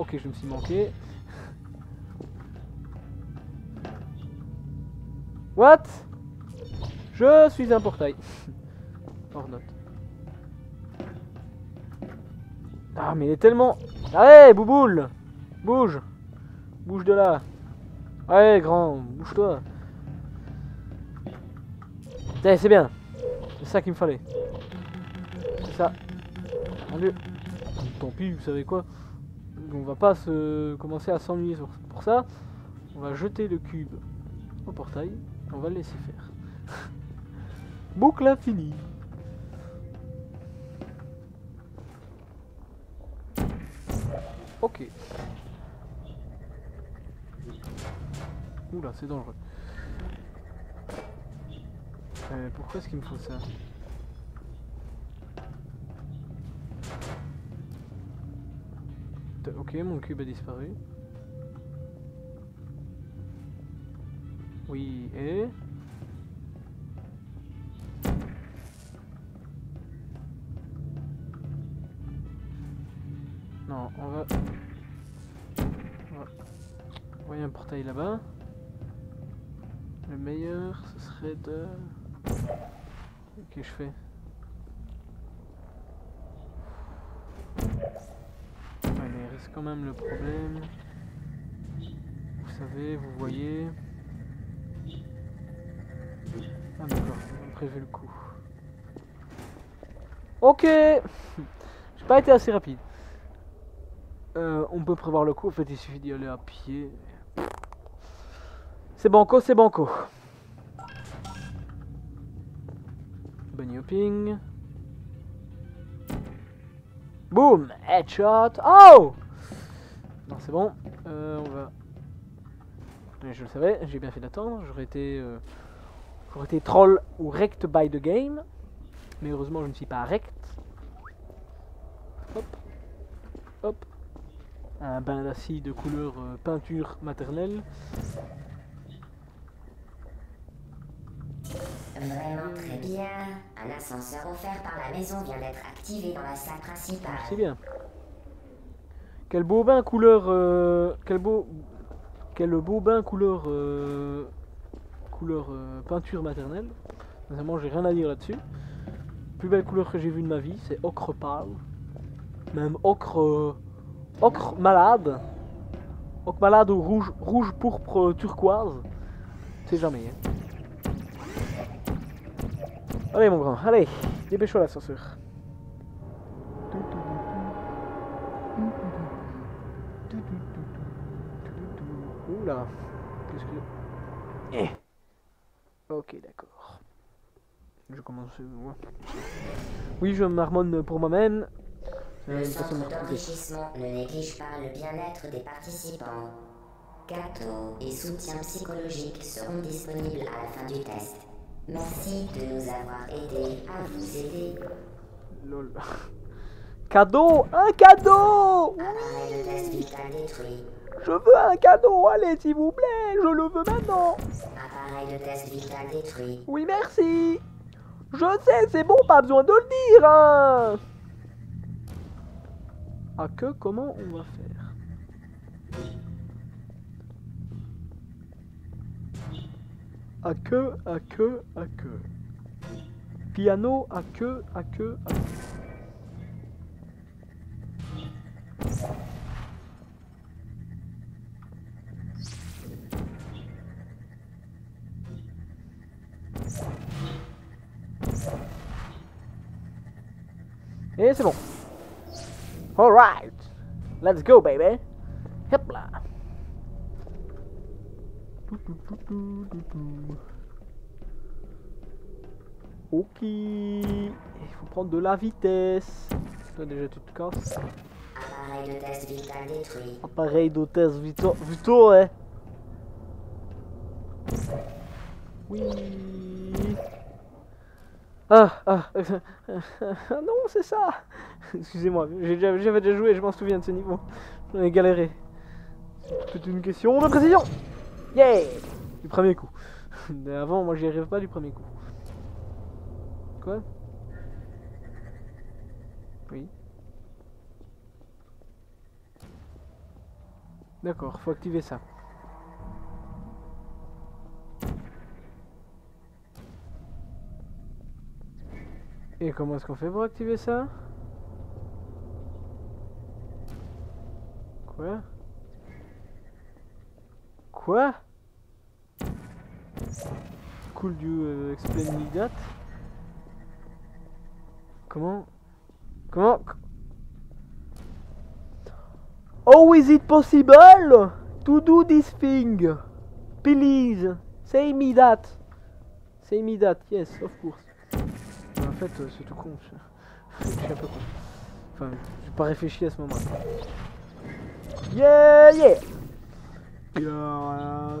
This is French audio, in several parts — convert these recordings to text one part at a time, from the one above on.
Ok, je me suis manqué. What? Je suis un portail. Hors note. Ah, mais il est tellement... Allez, bouboule Bouge Bouge de là Ouais, grand, bouge-toi Allez, c'est bien C'est ça qu'il me fallait. C'est ça. Tant pis, vous savez quoi On va pas se commencer à s'ennuyer pour ça. On va jeter le cube au portail. On va le laisser faire. Boucle finie. Ok. Oula, c'est dangereux. Euh, pourquoi est-ce qu'il me faut ça? Ok, mon cube a disparu. Oui, et... Non, on va... on un portail là-bas. Le meilleur, ce serait de... Qu'est-ce que je fais Ouais, quand même le problème. Vous savez, vous voyez... Ah d'accord, prévu le coup. Ok J'ai pas été assez rapide. Euh, on peut prévoir le coup, en fait il suffit d'y aller à pied. C'est banco, c'est banco. Bunny hopping. Boom Headshot Oh Non c'est bon. Euh, on va... Je le savais, j'ai bien fait d'attendre. J'aurais été... euh, J'aurais été troll ou rect by the game. Mais heureusement je ne suis pas rect. Hop. Hop. Un bain d'acide de couleur euh, peinture maternelle. Vraiment très bien. Un ascenseur offert par la maison vient d'être activé dans la salle principale. C'est bien. Quel beau bain couleur. euh, quel beau. Quel beau bain couleur. euh, couleur euh, peinture maternelle? Sincèrement, j'ai rien à dire là-dessus. Plus belle couleur que j'ai vue de ma vie, c'est ocre pâle. Même ocre. euh, ocre malade. Ocre malade ou rouge, rouge pourpre euh, turquoise. C'est jamais. Hein. Allez, mon grand, allez, dépêche-toi l'ascenseur. Oula. Qu'est-ce que... Eh. Ok, d'accord. Je commence... ouais. Oui, je marmonne pour moi-même. Le me centre d'enrichissement ne néglige pas le bien-être des participants. Gâteaux et soutien psychologique seront disponibles à la fin du test. Merci de nous avoir aidés à vous aider. Lol. Cadeau Un cadeau Appareil de test vital détruit. Je veux un cadeau, allez s'il vous plaît, je le veux maintenant. Appareil de test vital détruit. Oui, merci. Je sais, c'est bon, pas besoin de le dire, hein. À que, comment on va faire? À que, à que, à que. Piano, à que, à que, à que Alright. Let's go, baby. Hop là. Tout, tout, tout, tout, tout, tout. Ok. Il faut prendre de la vitesse. Toi déjà tu te casses. Appareil de test vital détruit. Appareil d'hôtesse Vito. Vito, hein. Oui. Ah, ah. non, c'est ça. Excusez-moi, j'avais déjà joué, je m'en souviens de ce niveau. J'en ai galéré. C'est une question de précision. Yeah Du premier coup. Mais avant, moi, j'y arrive pas du premier coup. Quoi? Oui. D'accord, faut activer ça. Et comment est-ce qu'on fait pour activer ça? Quoi? Quoi? Cool you uh, explain me that Comment? Comment? How is it possible to do this thing? Please, say me that. Say me that, yes, of course. Fait, euh, c'est tout con. Je, suis un peu con. Enfin, j'ai pas réfléchi à ce moment. Yeah, yeah. Yeah.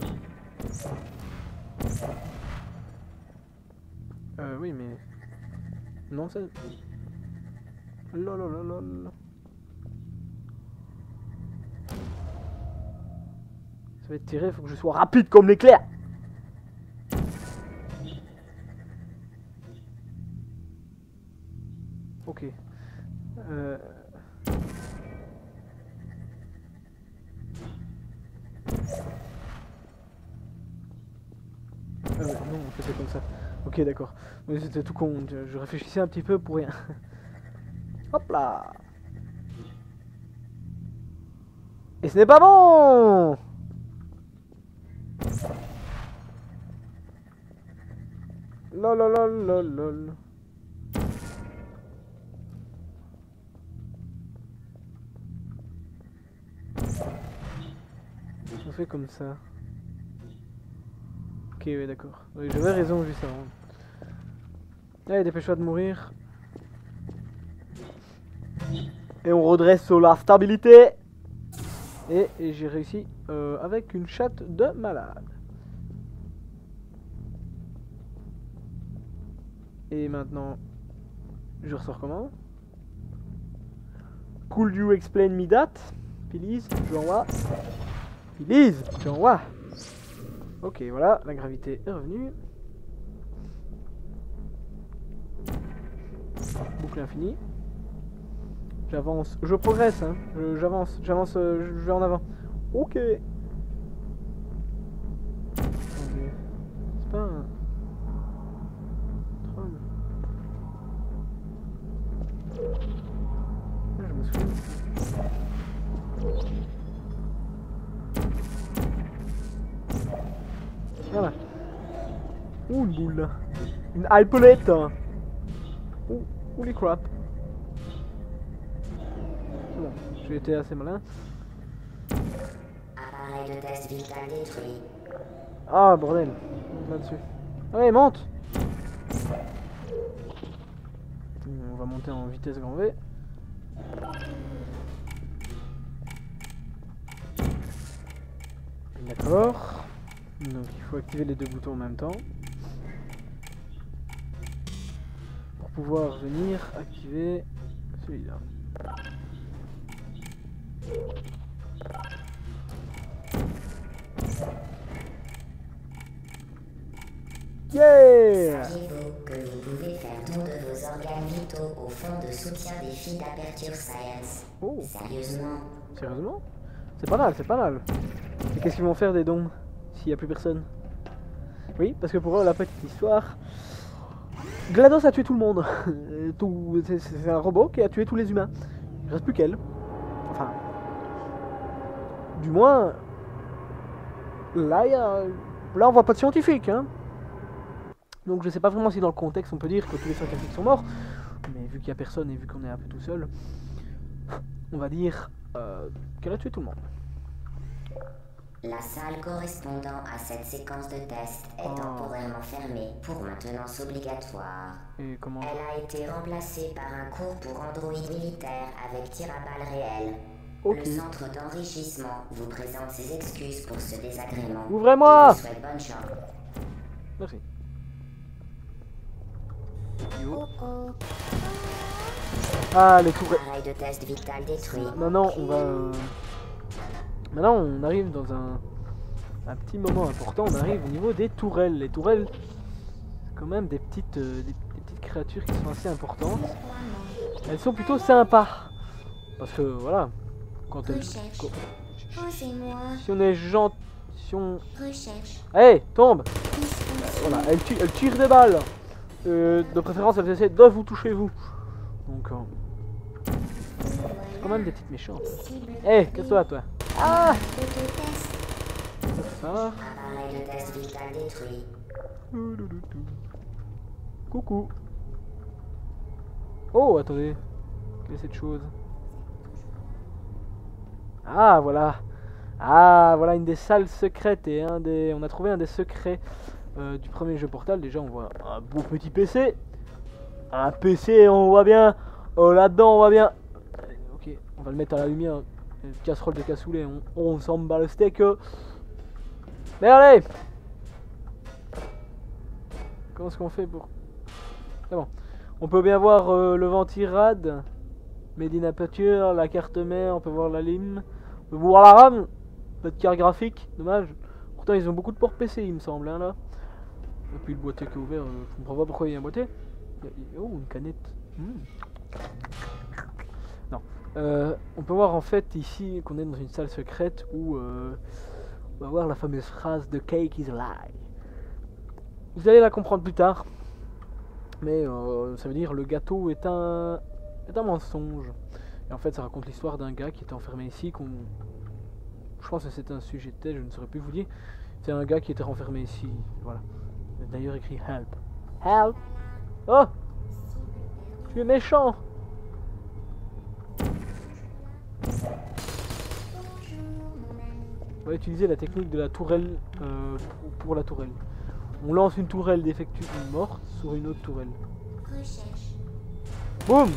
Euh, oui, mais. Non, ça. Lolololol. Ça va être tiré, faut que je sois rapide comme l'éclair. Ok. Euh... Ah ouais, non, on fait comme ça. Ok, d'accord. Mais c'était tout con. Je, je réfléchissais un petit peu pour rien. Hop là Et ce n'est pas bon Lol lol lol lol lol. Comme ça. Ok, ouais, d'accord. Oui, J'avais raison juste avant. Allez, dépêche-toi de mourir. Et on redresse sur la stabilité. Et, et j'ai réussi euh, avec une chatte de malade. Et maintenant, je ressors comment? Could you explain me that Please, je l'envoie. Please, je l'envoie. Ok, voilà, la gravité est revenue. Boucle infinie. J'avance, je progresse, hein. J'avance, j'avance, euh, je vais en avant. Ok. Une hypolette. Ouh, holy crap. Bon, j'ai été assez malin. Appareil de test vital détruit. Ah, bordel. Là-dessus. Allez, monte On va monter en vitesse grand V. D'accord. Donc il faut activer les deux boutons en même temps. Pour pouvoir venir activer celui-là. Yeah! Saviez-vous que vous pouvez faire don de vos organes vitaux au fonds de soutien des filles d'Aperture Science. Oh, Sérieusement? Sérieusement? C'est pas mal, c'est pas mal. Et qu'est-ce qu'ils vont faire des dons s'il n'y a plus personne? Oui, parce que pour eux, la petite histoire, GLaDOS a tué tout le monde. Euh, c'est- un robot qui a tué tous les humains. Il reste plus qu'elle. Enfin, du moins, là, y là, on voit pas de scientifique. Hein. Donc, je sais pas vraiment si dans le contexte, on peut dire que tous les scientifiques sont morts. Mais vu qu'il y a personne et vu qu'on est un peu tout seul, on va dire euh, qu'elle a tué tout le monde. La salle correspondant à cette séquence de test est Oh. temporairement fermée pour maintenance obligatoire. Et comment Elle a été remplacée par un cours pour androïdes militaires avec tir à balles réel. Ok. Le centre d'enrichissement vous présente ses excuses pour ce désagrément. Ouvrez-moi Et vous souhaite bonne chance. Merci. Yo. Ah, les tours. Appareil de test vital détruit. Maintenant, on va. euh, Maintenant, on arrive dans un, un petit moment important. On arrive au niveau des tourelles. Les tourelles, c'est quand même des petites, euh, des, des petites créatures qui sont assez importantes. Elles sont plutôt sympas. Parce que voilà, quand elles. quand- Oh. Si on est gentil... Si on... Recherche. Hey, tombe Dysfonction. Voilà, elle, tire- elle tire des balles Euh, De préférence, elle essaie de vous toucher, vous. Donc, euh, c'est quand même des petites méchantes. Cible Hey, casse-toi, toi. Ah. Ça Appareil de test vital détruit. Coucou. Oh, attendez. Quelle est cette chose? Ah, voilà. Ah, voilà une des salles secrètes et un des... On a trouvé un des secrets euh, du premier jeu Portal. Déjà, on voit un beau petit PC. Un PC, on voit bien. Oh, là-dedans, on voit bien. Ok, on va le mettre à la lumière. Une casserole de cassoulet, on, s'en bat le steak. Mais allez Comment est-ce qu'on fait pour... C'est bon. On peut bien voir euh, le ventirad, Made in Aperture, la carte mère, on peut voir la lime, on peut voir la RAM, pas de carte graphique, dommage. Pourtant ils ont beaucoup de ports PC il me semble hein, là. Et puis le boîtier qui est ouvert, euh, je comprends pas pourquoi il y a un boîtier. Oh une canette. Hmm. Non. Euh, on peut voir en fait ici qu'on est dans une salle secrète où euh, on va voir la fameuse phrase The cake is a lie. Vous allez la comprendre plus tard. Mais euh, ça veut dire le gâteau est un, est un mensonge. Et en fait, ça raconte l'histoire d'un gars qui était enfermé ici. qu'on Je pense que c'est un sujet de thèse, je ne saurais plus vous dire. C'est un gars qui était renfermé ici. Voilà. D'ailleurs écrit Help. Help Oh Tu es méchant On va utiliser la technique de la tourelle euh, pour- la tourelle. On lance une tourelle défectueuse morte sur une autre tourelle. Boum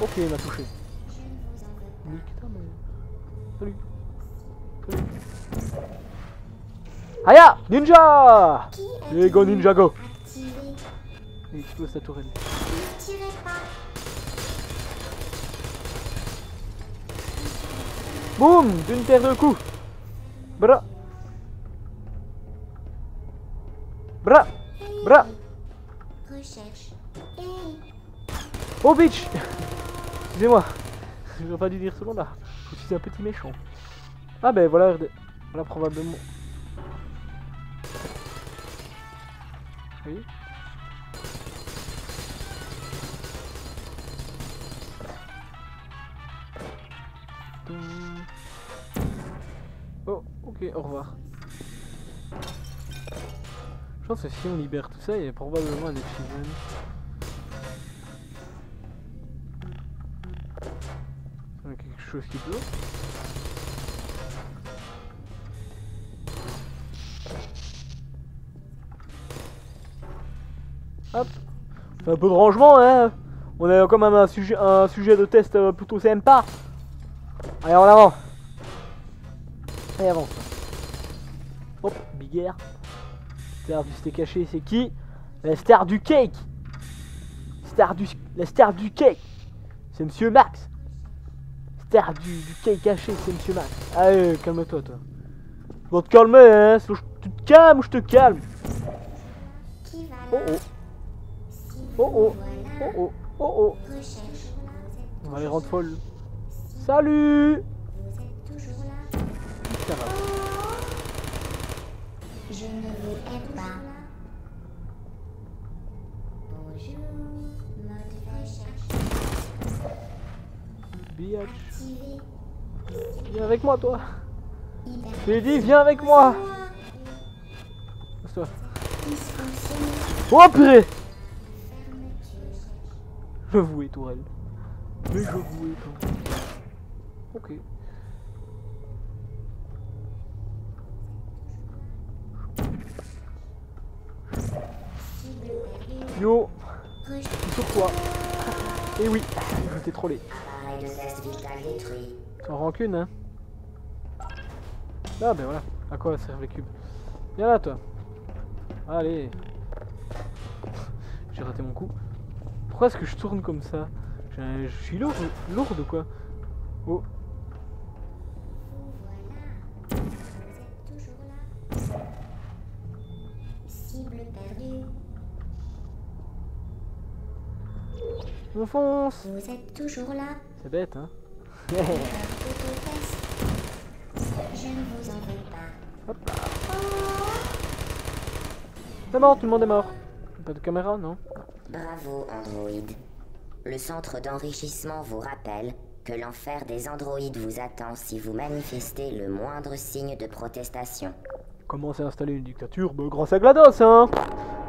Ok, il m'a touché. Salut. Salut. Aya Ninja Les go ninja go Il explose ta tourelle. Ne tirez pas. Boum D'une paire de coups Bra Bra Bra Recherche. Oh bitch Excusez-moi. J'aurais pas dû dire ce nom-là. Je suis un petit méchant. Ah ben voilà, voilà probablement. Oui. Oh, ok, au revoir. Je pense que si on libère tout ça, il y a probablement un achievement. Il y a quelque chose qui bloque. Hop. Fait un peu de rangement, hein. On a quand même un sujet, un sujet de test euh, plutôt sympa. Allez, en avant. Avance. Hop, bigère. Star du steak caché, c'est qui? La star du cake. Star du, la star du cake. C'est Monsieur Max. Star du, du cake caché, c'est Monsieur Max. Allez, calme-toi, toi. Faut te calmer, hein. sinon je- Tu te calmes ou je te calme Qui va Oh oh, oh oh, oh oh, oh oh. On va les rendre folles. Salut Je ne vous aime pas. Bonjour. Mode recherche. Biatch. Viens avec moi, toi. Je dit, viens avec moi. Oh purée. Je vous ai, Tourelle. Mais je vous ai, toi. Ok. Yo, sur toi. Et oui, je t'ai trollé. Détruit. Sans rancune, hein. Ah ben voilà, à quoi servent les cubes? Viens là, toi. Allez. J'ai raté mon coup. Pourquoi est-ce que je tourne comme ça? Je suis lourd, lourde ou quoi? Oh, on fonce Vous êtes toujours là. C'est bête, hein Autotest. Hop. C'est mort, tout le monde est mort. Pas de caméra, non Bravo, Android. Le centre d'enrichissement vous rappelle que l'enfer des androïdes vous attend si vous manifestez le moindre signe de protestation. Comment s'est installée une dictature? Bah grâce à GLaDOS, hein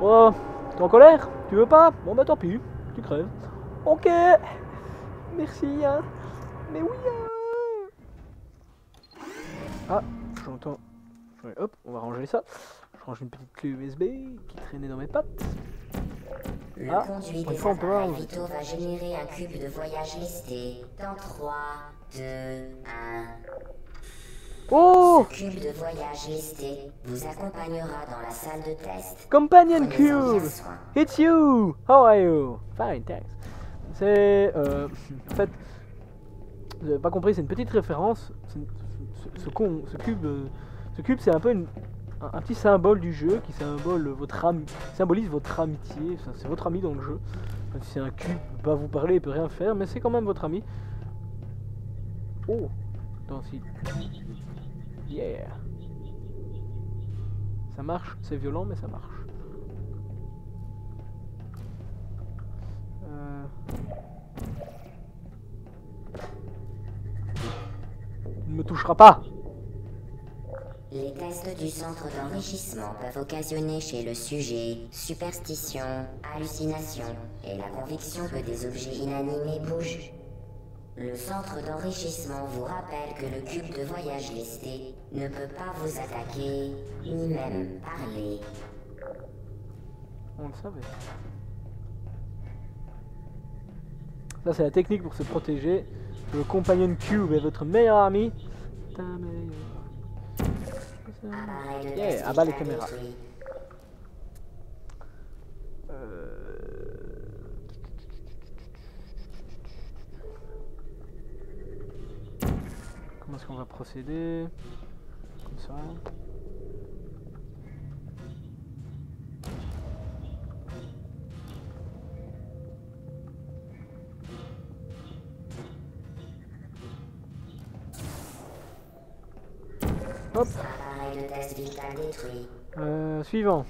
Oh, t'es en colère? Tu veux pas? Bon bah tant pis, tu crèves. Ok Merci, hein Mais oui, hein Ah, j'entends... Hop, on va ranger ça. Je range une petite clé USB qui traînait dans mes pattes. Le Ah, conduit des fois, on peut voir, appareils ouais. vitaux va générer un cube de voyage listé dans 3, 2, 1. Oh Ce cube de voyage listé vous accompagnera dans la salle de test. Companion Prenez-en bien Cube. It's you How are you? Fine, thanks. C'est... Euh, en fait, vous avez pas compris, c'est une petite référence. Ce, con- ce cube, euh, ce cube, c'est un peu une- un, petit symbole du jeu qui votre symbolise votre amitié. C'est votre ami dans le jeu. C'est un cube, il pas vous parler, il peut rien faire, mais c'est quand même votre ami. Oh, dans. Yeah. Ça marche, c'est violent, mais ça marche. Euh, Il ne me touchera pas Les tests du centre d'enrichissement peuvent occasionner chez le sujet superstition, hallucination et la conviction que des objets inanimés bougent. Le centre d'enrichissement vous rappelle que le cube de voyage listé ne peut pas vous attaquer, ni même parler. On le savait. Ça, c'est la technique pour se protéger. Le Companion Cube est votre meilleur ami. Yeah, abat les caméras. Euh, Comment est-ce qu'on va procéder? Comme ça. Hop. Euh, suivant.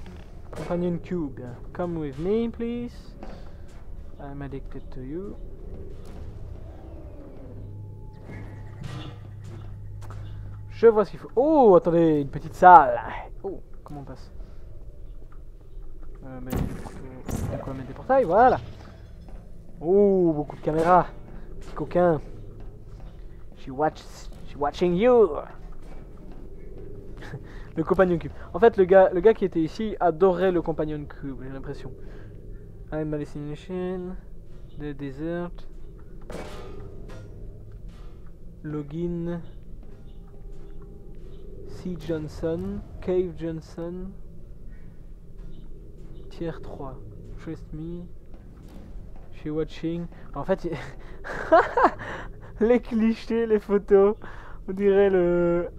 Companion Cube. Come with me, please. I'm addicted to you. Je vois ce qu'il faut. Oh, attendez, une petite salle. Oh, comment on passe euh, mais quoi mettre des portails Voilà. Oh, beaucoup de caméras. Petit coquin. She watch, she watching you. Le compagnon cube. En fait, le gars, le gars qui était ici adorait le compagnon cube, j'ai l'impression. I'm hallucination, the desert, login, C Johnson, Cave Johnson, tier 3, trust me, she watching. En fait, les clichés, les photos, on dirait le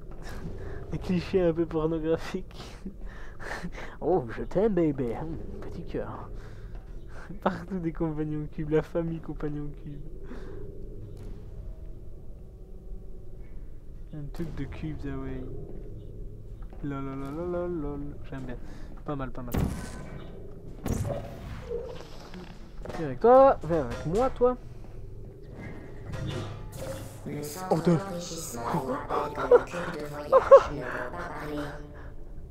clichés un peu pornographiques. oh, je t'aime, bébé. Hum, petit cœur. Partout des compagnons cubes, la famille compagnons cubes. Un truc de cubes, ah ouais. Lol, lol, lol, lol, lol. J'aime bien. Pas mal, pas mal. Viens avec toi, viens avec moi, toi. Le centre Oh, deux. d'enrichissement vous rappelle que le cube de voyage ne pas parler.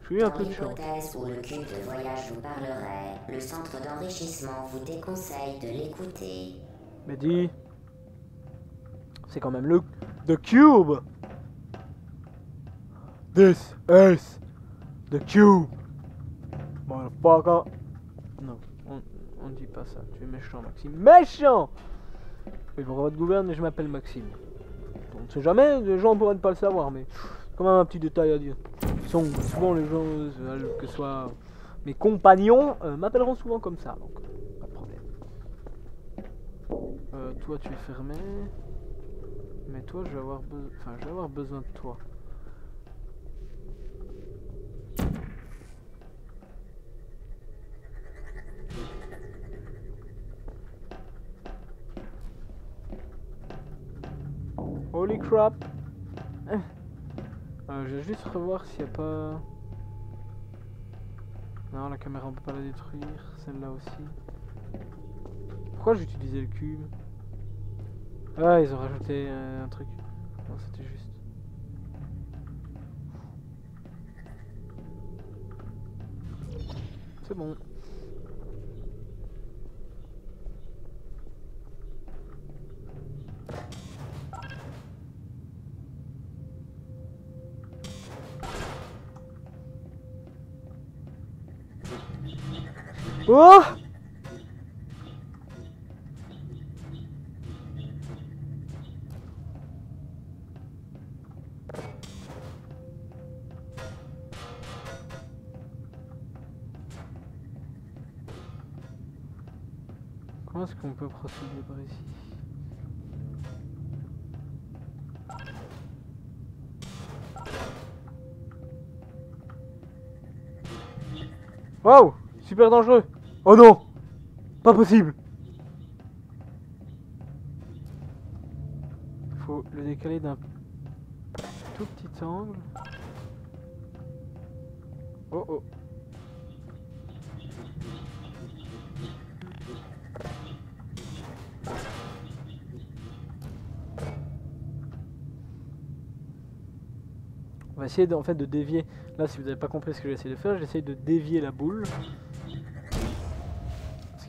Je suis un peu de chance. où le de voyage vous parlerait, le centre d'enrichissement vous déconseille de l'écouter. Mais dis, c'est quand même le The Cube. This is the Cube. Motherfucker. Non, on, on dit pas ça. Tu es méchant, Maxime. Méchant. Oui, pour votre gouverne, je m'appelle Maxime. On ne sait jamais, les gens pourraient ne pas le savoir, mais quand même un petit détail à dire. Souvent les gens, euh, que ce soit mes compagnons, euh, m'appelleront souvent comme ça, donc pas de problème. Euh, toi tu es fermé. Mais toi je vais avoir. Enfin je vais avoir besoin de toi. Holy crap! Euh, je vais juste revoir s'il n'y a pas... Non, la caméra on peut pas la détruire, celle-là aussi. Pourquoi j'ai utilisé le cube? Ah, ils ont rajouté euh, un truc. Non, c'était juste. C'est bon. Oh Comment est-ce qu'on peut procéder par ici Waouh Super dangereux Oh non Pas possible Faut le décaler d'un tout petit angle. Oh oh On va essayer de, en fait de dévier. Là, si vous n'avez pas compris ce que j'essaie de faire, j'essaie de dévier la boule.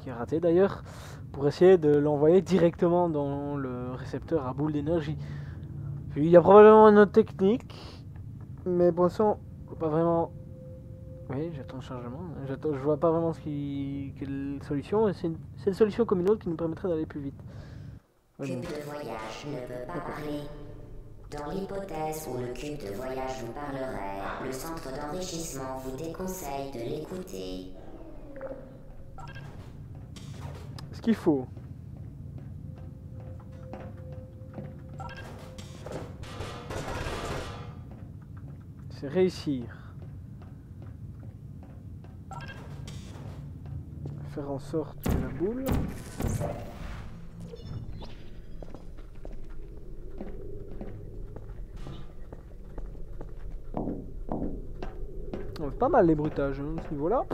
Qui raté d'ailleurs. Pour essayer de l'envoyer directement dans le récepteur à boule d'énergie. Il y a probablement une autre technique. Mais pour l'instant, pas vraiment. Oui, j'attends le chargement. J'attends, je vois pas vraiment ce qui, quelle solution. C'est une, c'est une solution comme une autre qui nous permettrait d'aller plus vite. Dans l'hypothèse où le cube de voyage vous parlerait, le centre d'enrichissement vous déconseille de l'écouter. Qu'il faut. C'est réussir. Faire en sorte que la boule. Pas mal les bruitages, hein, à ce niveau-là.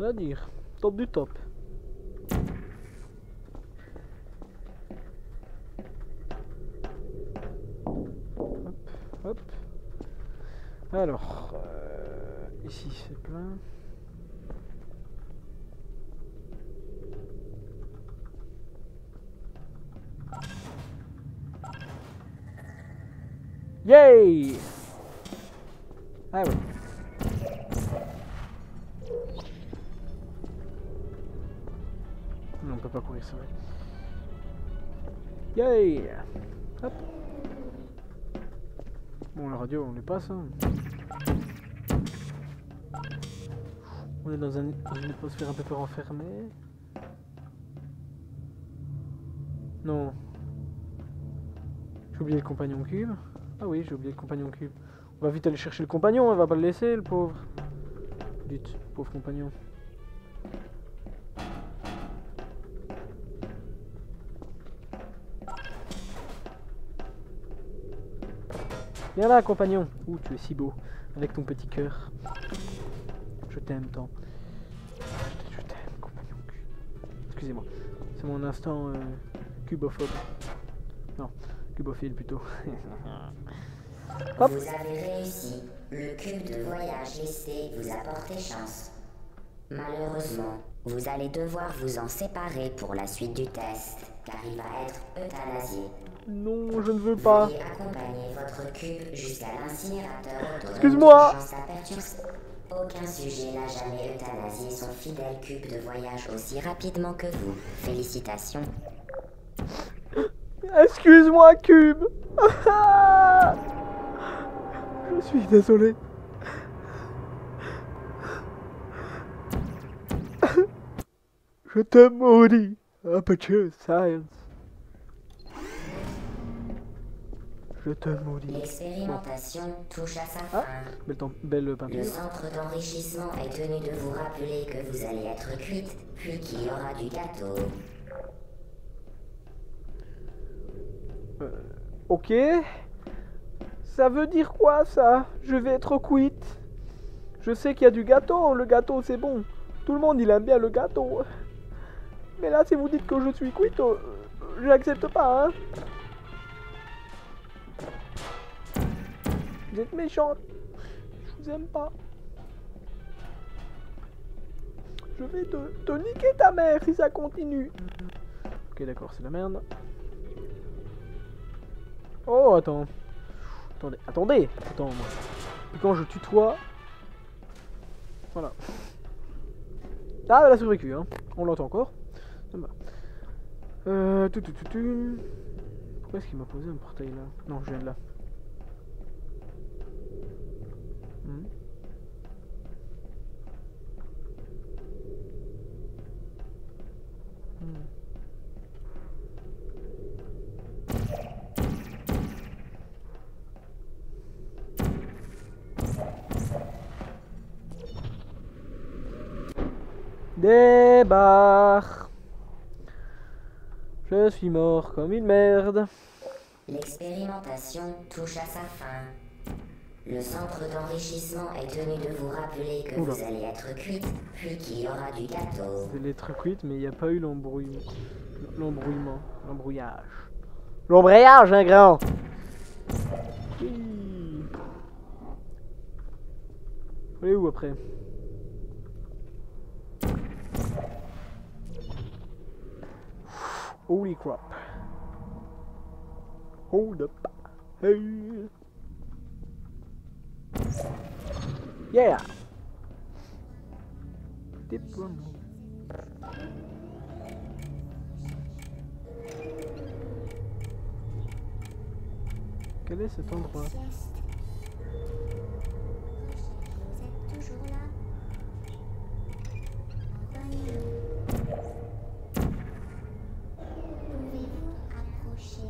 Rien à dire. Top du top. Hop. Alors, euh, ici c'est plein. Yay Ah ouais. Non, on peut pas courir, c'est vrai. Yay Hop. Bon, la radio, on les passe. Hein. On est dans, un, une atmosphère un peu renfermée. Non. J'ai oublié le compagnon cube. Ah oui, j'ai oublié le compagnon cube. On va vite aller chercher le compagnon, on va pas le laisser, le pauvre. Dites, pauvre compagnon. Viens là, compagnon. Ouh, tu es si beau, avec ton petit cœur. Je t'aime tant. Je t'aime, compagnon cube. Excusez-moi, c'est mon instant euh, cubophobe. Non, cubophile plutôt. Hop. Vous avez réussi. Le cube de voyage listé vous a porté chance. Malheureusement, vous allez devoir vous en séparer pour la suite du test, car il va être euthanasié. Non, je ne veux pas. Veuillez accompagner votre cube jusqu'à l'incinérateur Excuse-moi. Aucun sujet n'a jamais euthanasié son fidèle cube de voyage aussi rapidement que vous. Félicitations. Excuse-moi, Cube Je suis désolé. Je te maudis, Aperture Science. Je te maudis. L'expérimentation touche à sa Ah. fin. Belle, Le centre d'enrichissement est tenu de vous rappeler que vous allez être cuite, puis qu'il y aura du gâteau. Ok. Ça veut dire quoi ça? Je vais être quitte. Je sais qu'il y a du gâteau, le gâteau c'est bon. Tout le monde il aime bien le gâteau. Mais là si vous dites que je suis quitte, euh, je n'accepte pas hein. Vous êtes méchante. Je vous aime pas. Je vais te, te niquer ta mère si ça continue. Ok d'accord, c'est la merde. Oh attends. Attendez, attendez Attends moi. Et quand je tutoie. Voilà. Ah elle a survécu hein. On l'entend encore. Euh. tout, tout, tout, tout. Pourquoi est-ce qu'il m'a posé un portail là? Non, je viens de là. Hmm. Débarre Je suis mort comme une merde. L'expérimentation touche à sa fin. Le centre d'enrichissement est tenu de vous rappeler que Oula. vous allez être cuite, puis qu'il y aura du gâteau. Je vais l'être quitte, mais il n'y a pas eu l'embrouillement. L'embrouillement. L'embrouillage. L'embrayage, un grand? Oui. Faut aller où après? Holy crap. Hold up. Hey. Quel est cet endroit? Vous êtes toujours là approcher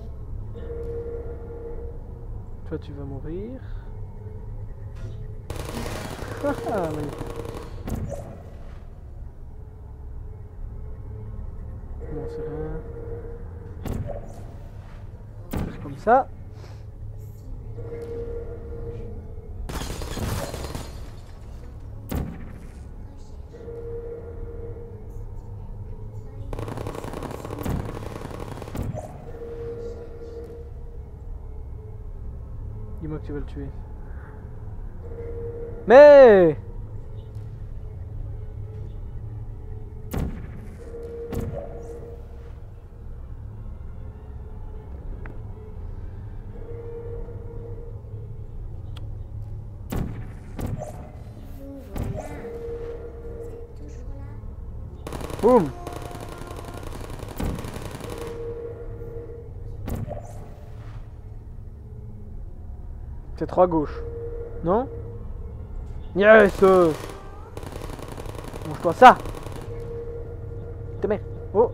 Toi, tu vas mourir. Non, c'est rien. Faire comme ça. Dis-moi que tu vas le tuer. Mais. Boum. C'est trois gauche. Non? Yes Mange-toi ça. Ta mère Oh.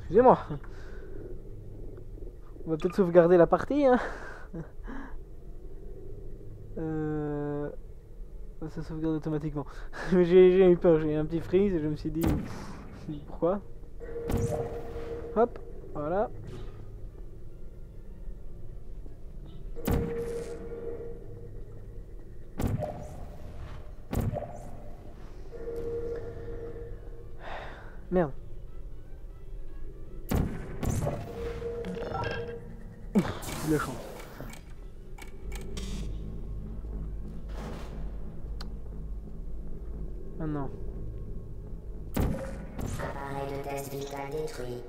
Excusez-moi. On va peut-être sauvegarder la partie, hein. Euh... Ça sauvegarde automatiquement. J'ai eu peur, j'ai eu un petit freeze et je me suis dit... Pourquoi? Hop, voilà. Maintenant. Appareil de test vital détruit.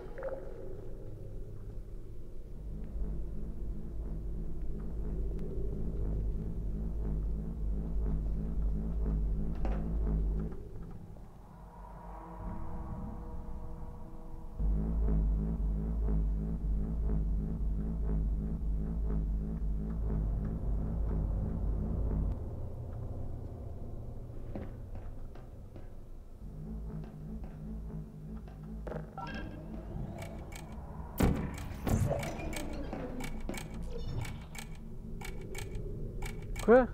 Quoi